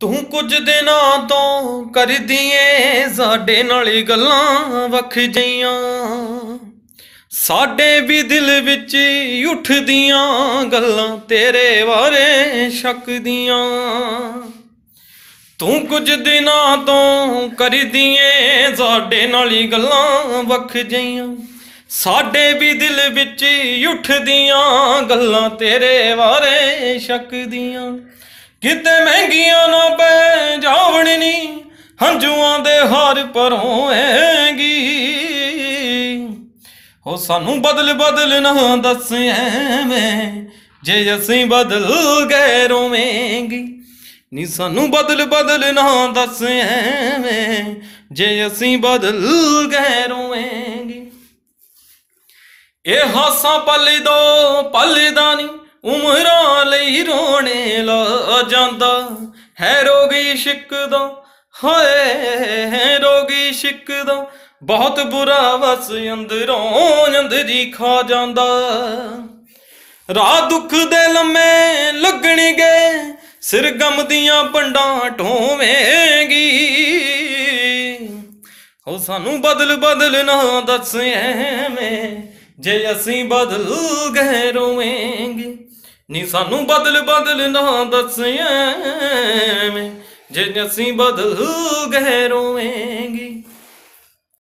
ਤੂੰ ਕੁਝ ਦਿਨਾਂ ਤੋਂ ਕਰਦੀ ਏ ਸਾਡੇ ਨਾਲ ਗੱਲਾਂ ਵਖ ਜਈਆਂ ਸਾਡੇ ਵੀ ਦਿਲ ਵਿੱਚ ਹੀ ਉੱਠਦੀਆਂ ਗੱਲਾਂ ਤੇਰੇ ਬਾਰੇ ਸ਼ੱਕ ਦੀਆਂ ਤੂੰ ਕੁਝ ਦਿਨਾਂ ਤੋਂ ਕਰਦੀ ਏ ਸਾਡੇ ਨਾਲ ਗੱਲਾਂ ਵੱਖ ਜਈਆਂ ਸਾਡੇ ਵੀ ਦਿਲ ਵਿੱਚ ਹੀ ਉੱਠਦੀਆਂ ਗੱਲਾਂ ਤੇਰੇ ਬਾਰੇ ਸ਼ੱਕ ਦੀਆਂ ਕਿਤੇ ਮਹਿੰਗੀਆਂ ਨਾ ਪੈ ਜਾਵਣ ਨੀ, ਹੰਝੂਆਂ ਦੇ ਹਾਰ ਪਰੋਏਗੀ ਹੋ ਸਾਨੂੰ ਬਦਲ ਬਦਲ ਨਾ ਦੱਸ ਐਵੇਂ, ਜੇ ਅਸੀਂ ਬਦਲ ਗਏ ਰੋਵੇਂਗੀ। ਨੀ ਸਾਨੂੰ ਬਦਲ ਬਦਲ ਨਾ ਦੱਸ ਐਵੇਂ, ਜੇ ਅਸੀਂ ਬਦਲ ਗਏ ਰੋਵੇਂਗੀ। ਇਹ ਹਾਸਾ ਪਲ ਦੋ ਪਲ ਦਾ ਨੀ, ਉਮਰਾਂ ਲਈ ਰੋਣੇ ਲਾ ਜਾਂਦਾ ਹੈ ਰੋਗੀ ਇਸ਼ਕ ਦਾ ਹੈ ਰੋਗੀ ਇਸ਼ਕ ਬਹੁਤ ਬੁਰਾ ਵਸ ਅੰਦਰੋਂ ਅੰਦਰੀ ਖਾ ਜਾਂਦਾ। ਰਾਤ ਦੁੱਖ ਦੇ ਲੰਮੇ ਲੱਗਣਗੇ ਸਿਰ ਗਮ ਦੀਆਂ ਪੰਡਾਂ ਢੋਵੇਂਗੀ। ਹੋ ਸਾਨੂੰ ਬਦਲ ਬਦਲ ਨਾ ਦੱਸ ਐਵੇਂ, ਜੇ ਅਸੀਂ ਬਦਲ ਗਏ ਰੋਵੇਂਗੇ। ਨੀ ਸਾਨੂੰ ਬਦਲ ਬਦਲ ਨਾ ਦੱਸਿਆ ਐਵੇਂ ਜੇ ਅਸੀਂ ਬਦਲ ਗਏ ਰੋਵੇਂਗੇ